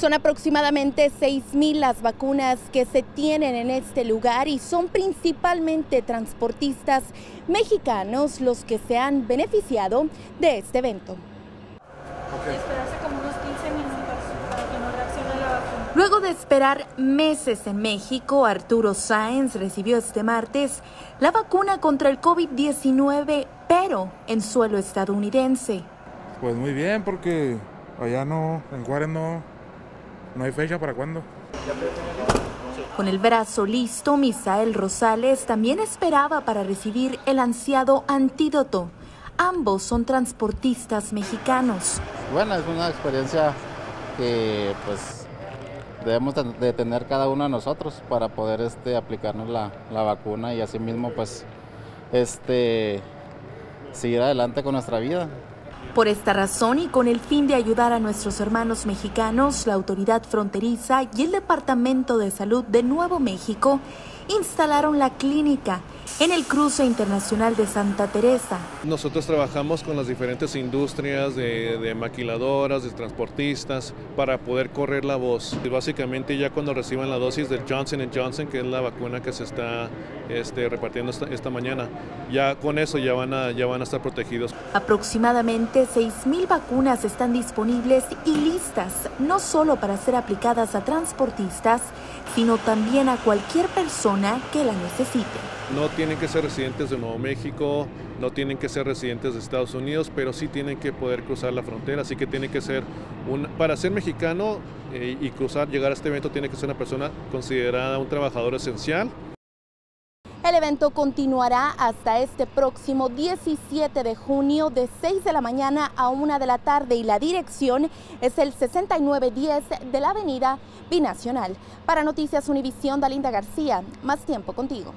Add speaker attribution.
Speaker 1: Son aproximadamente 6.000 las vacunas que se tienen en este lugar y son principalmente transportistas mexicanos los que se han beneficiado de este evento. Luego de esperar meses en México, Arturo Sáenz recibió este martes la vacuna contra el COVID-19, pero en suelo estadounidense.
Speaker 2: Pues muy bien, porque allá no, en Juárez no, no hay fecha para cuándo.
Speaker 1: Con el brazo listo, Misael Rosales también esperaba para recibir el ansiado antídoto. Ambos son transportistas mexicanos.
Speaker 3: Bueno, es una experiencia que pues debemos de tener cada uno de nosotros para poder este, aplicarnos la, la vacuna y así mismo pues este, seguir adelante con nuestra vida.
Speaker 1: Por esta razón y con el fin de ayudar a nuestros hermanos mexicanos, la autoridad fronteriza y el Departamento de Salud de Nuevo México instalaron la clínica en el cruce internacional de Santa Teresa.
Speaker 4: Nosotros trabajamos con las diferentes industrias de, maquiladoras, de transportistas, para poder correr la voz. Y básicamente ya cuando reciban la dosis del Johnson Johnson, que es la vacuna que se está este, repartiendo esta, mañana, ya con eso ya van, a, ya van a estar protegidos.
Speaker 1: Aproximadamente 6.000 vacunas están disponibles y listas, no solo para ser aplicadas a transportistas, sino también a cualquier persona que la necesite.
Speaker 4: No tienen que ser residentes de Nuevo México, no tienen que ser residentes de Estados Unidos, pero sí tienen que poder cruzar la frontera, así que tiene que ser un, para ser mexicano eh, y cruzar, llegar a este evento, tiene que ser una persona considerada un trabajador esencial.
Speaker 1: El evento continuará hasta este próximo 17 de junio de 6 de la mañana a 1 de la tarde y la dirección es el 6910 de la avenida Binacional. Para Noticias Univisión, Dalinda García, más tiempo contigo.